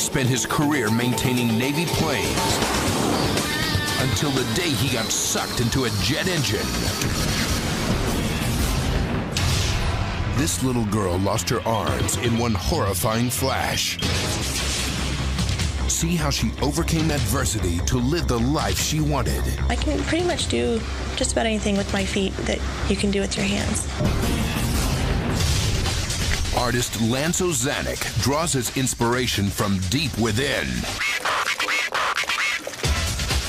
spent his career maintaining Navy planes until the day he got sucked into a jet engine. This little girl lost her arms in one horrifying flash. See how she overcame adversity to live the life she wanted. I can pretty much do just about anything with my feet that you can do with your hands. Artist Lance Ozanic draws his inspiration from deep within.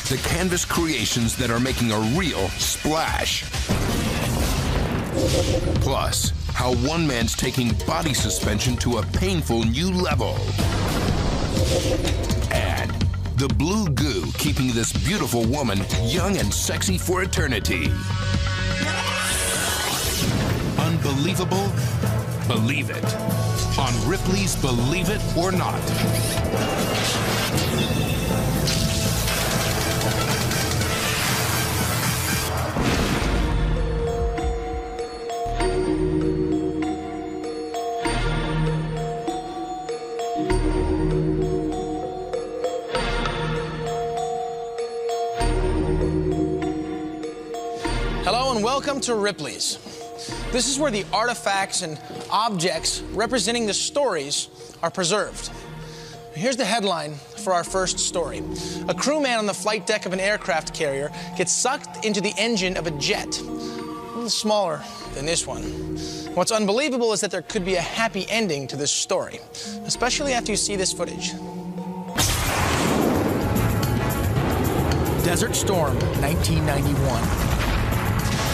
The canvas creations that are making a real splash. Plus, how one man's taking body suspension to a painful new level. And the blue goo keeping this beautiful woman young and sexy for eternity. Unbelievable? Believe it. On Ripley's Believe It or Not. Hello and welcome to Ripley's. This is where the artifacts and objects representing the stories are preserved. Here's the headline for our first story. A crewman on the flight deck of an aircraft carrier gets sucked into the engine of a jet, a little smaller than this one. What's unbelievable is that there could be a happy ending to this story, especially after you see this footage. Desert Storm, 1991.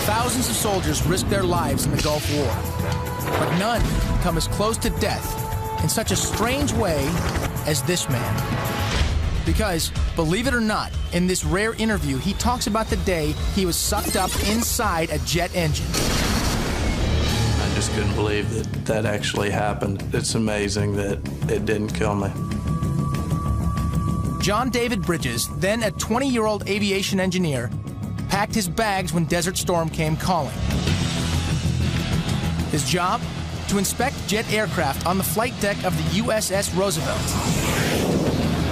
Thousands of soldiers risked their lives in the Gulf War, but none come as close to death in such a strange way as this man. Because, believe it or not, in this rare interview, he talks about the day he was sucked up inside a jet engine. I just couldn't believe that that actually happened. It's amazing that it didn't kill me. John David Bridges, then a 20 year old aviation engineer, packed his bags when Desert Storm came calling. His job? To inspect jet aircraft on the flight deck of the USS Roosevelt.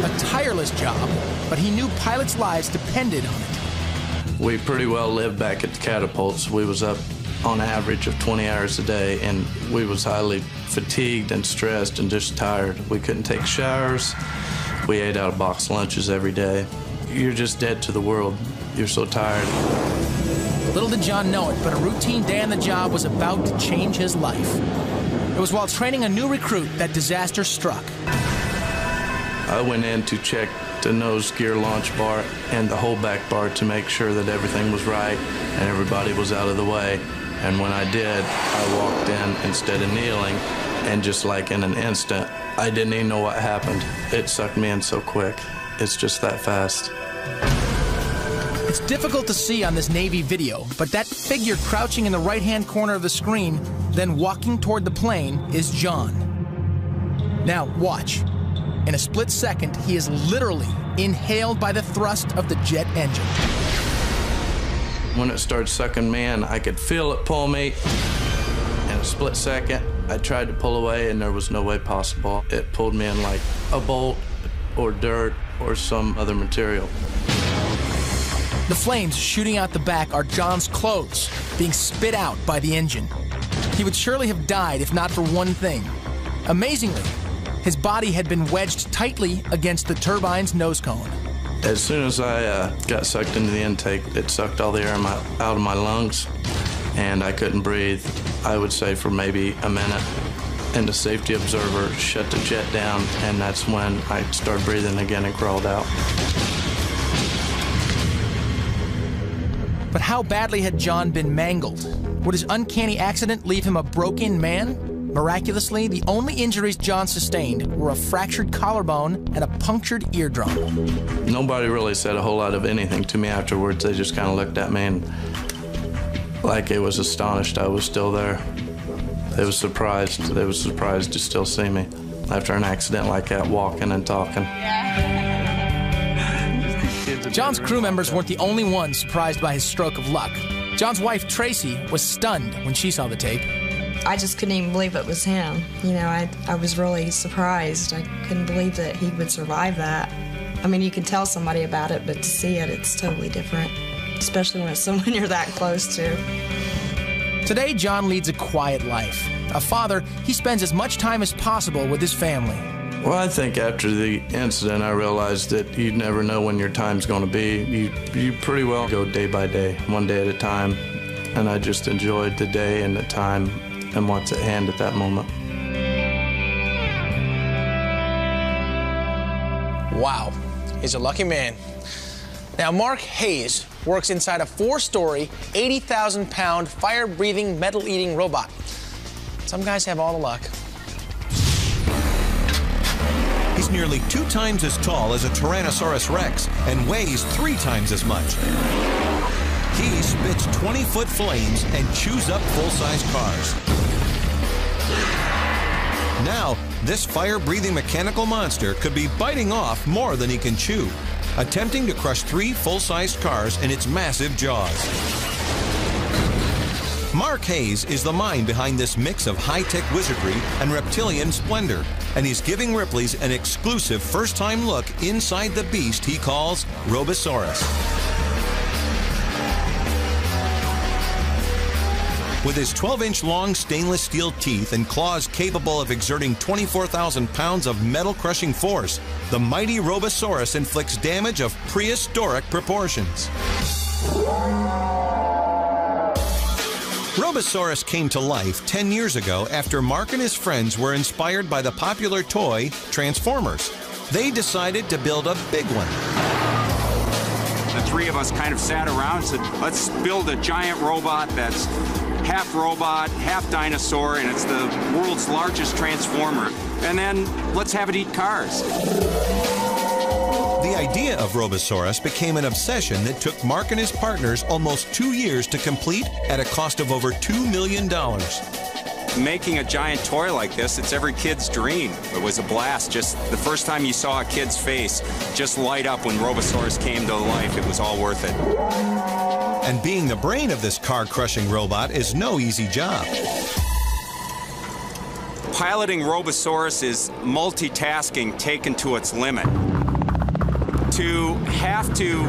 A tireless job, but he knew pilots' lives depended on it. We pretty well lived back at the catapults. We was up on average of 20 hours a day, and we was highly fatigued and stressed and just tired. We couldn't take showers. We ate out of box lunches every day. You're just dead to the world. You're so tired. Little did John know it, but a routine day on the job was about to change his life. It was while training a new recruit that disaster struck. I went in to check the nose gear launch bar and the whole back bar to make sure that everything was right and everybody was out of the way. And when I did, I walked in instead of kneeling, and just like in an instant, I didn't even know what happened. It sucked me in so quick. It's just that fast. It's difficult to see on this Navy video, but that figure crouching in the right hand corner of the screen, then walking toward the plane, is John. Now, watch. In a split second, he is literally inhaled by the thrust of the jet engine. When it started sucking me in, I could feel it pull me. In a split second, I tried to pull away, and there was no way possible. It pulled me in like a bolt or dirt or some other material. The flames shooting out the back are John's clothes being spit out by the engine. He would surely have died if not for one thing. Amazingly, his body had been wedged tightly against the turbine's nose cone. As soon as I uh, got sucked into the intake, it sucked all the air my, out of my lungs, and I couldn't breathe. I would say for maybe a minute. And the safety observer shut the jet down, and that's when I started breathing again and crawled out. But how badly had John been mangled? Would his uncanny accident leave him a broken man? Miraculously, the only injuries John sustained were a fractured collarbone and a punctured eardrum. Nobody really said a whole lot of anything to me afterwards. They just kind of looked at me and like it was astonished I was still there. They was surprised. They was surprised to still see me after an accident like that, walking and talking. John's crew members weren't the only ones surprised by his stroke of luck. John's wife, Tracy, was stunned when she saw the tape. I just couldn't even believe it was him. You know, I, I was really surprised. I couldn't believe that he would survive that. I mean, you can tell somebody about it, but to see it, it's totally different, especially when it's someone you're that close to. Today, John leads a quiet life. A father, he spends as much time as possible with his family. Well, I think after the incident, I realized that you never know when your time's going to be. You, you pretty well go day by day, one day at a time. And I just enjoyed the day and the time and what's at hand at that moment. Wow, he's a lucky man. Now, Mark Hayes works inside a four story, 80,000 pound, fire breathing, metal eating robot. Some guys have all the luck. He's nearly two times as tall as a Tyrannosaurus rex and weighs three times as much. He spits 20 foot flames and chews up full size cars. Now, this fire breathing mechanical monster could be biting off more than he can chew, attempting to crush three full sized cars in its massive jaws. Mark Hayes is the mind behind this mix of high tech wizardry and reptilian splendor, and he's giving Ripley's an exclusive first time look inside the beast he calls Robosaurus. With his 12 inch long stainless steel teeth and claws capable of exerting 24,000 pounds of metal crushing force, the mighty Robosaurus inflicts damage of prehistoric proportions. Robosaurus came to life 10 years ago after Mark and his friends were inspired by the popular toy Transformers. They decided to build a big one. The three of us kind of sat around and said, let's build a giant robot that's half robot, half dinosaur, and it's the world's largest transformer. And then let's have it eat cars. The idea of Robosaurus became an obsession that took Mark and his partners almost two years to complete at a cost of over $2 million. Making a giant toy like this, it's every kid's dream. It was a blast. Just the first time you saw a kid's face just light up when Robosaurus came to life, it was all worth it. And being the brain of this car crushing robot is no easy job. Piloting Robosaurus is multitasking taken to its limit. To have to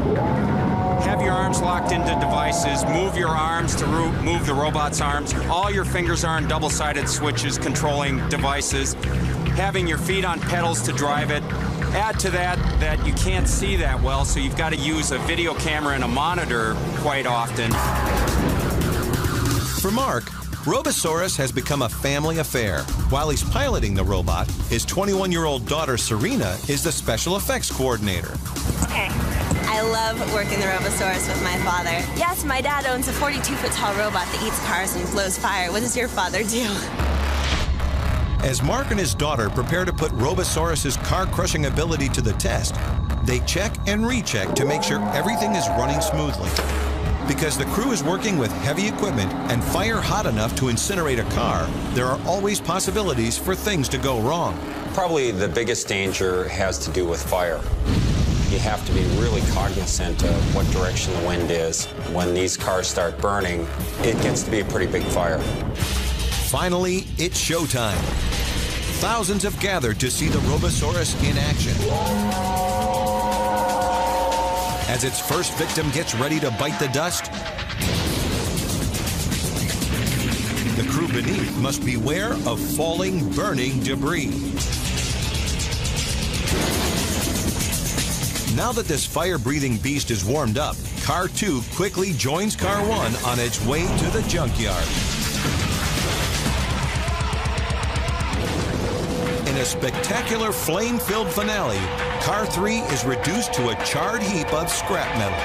have your arms locked into devices, move your arms to move the robot's arms, all your fingers are on double sided switches controlling devices, having your feet on pedals to drive it. Add to that that you can't see that well, so you've got to use a video camera and a monitor quite often. For Mark, Robosaurus has become a family affair. While he's piloting the robot, his 21 year old daughter Serena is the special effects coordinator. Okay. I love working the Robosaurus with my father. Yes, my dad owns a 42 foot tall robot that eats cars and blows fire. What does your father do? As Mark and his daughter prepare to put Robosaurus's car crushing ability to the test, they check and recheck to make sure everything is running smoothly. Because the crew is working with heavy equipment and fire hot enough to incinerate a car, there are always possibilities for things to go wrong. Probably the biggest danger has to do with fire. You have to be really cognizant of what direction the wind is. When these cars start burning, it gets to be a pretty big fire. Finally, it's showtime. Thousands have gathered to see the Robosaurus in action. As its first victim gets ready to bite the dust, the crew beneath must beware of falling, burning debris. Now that this fire breathing beast is warmed up, Car 2 quickly joins Car 1 on its way to the junkyard. A spectacular flame filled finale, Car 3 is reduced to a charred heap of scrap metal.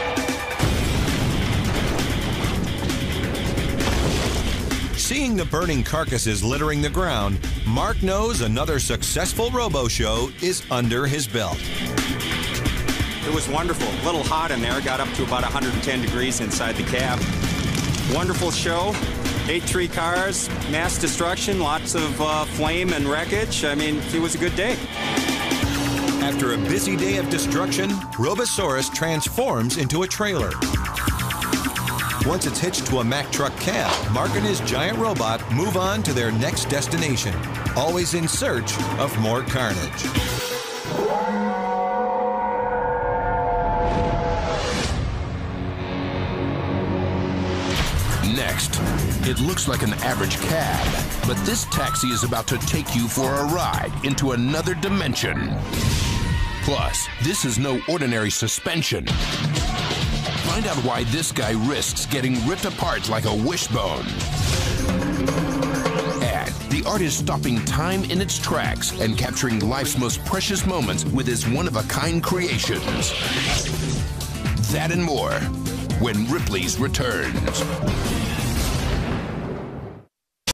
Seeing the burning carcasses littering the ground, Mark knows another successful robo show is under his belt. It was wonderful. A little hot in there. Got up to about 110 degrees inside the cab. Wonderful show. Eight tree cars, mass destruction, lots of uh, flame and wreckage. I mean, it was a good day. After a busy day of destruction, Robosaurus transforms into a trailer. Once it's hitched to a Mack truck cab, Mark and his giant robot move on to their next destination, always in search of more carnage. Next, it looks like an average cab, but this taxi is about to take you for a ride into another dimension. Plus, this is no ordinary suspension. Find out why this guy risks getting ripped apart like a wishbone. And the art is stopping time in its tracks and capturing life's most precious moments with his one of a kind creations. That and more when Ripley's returns.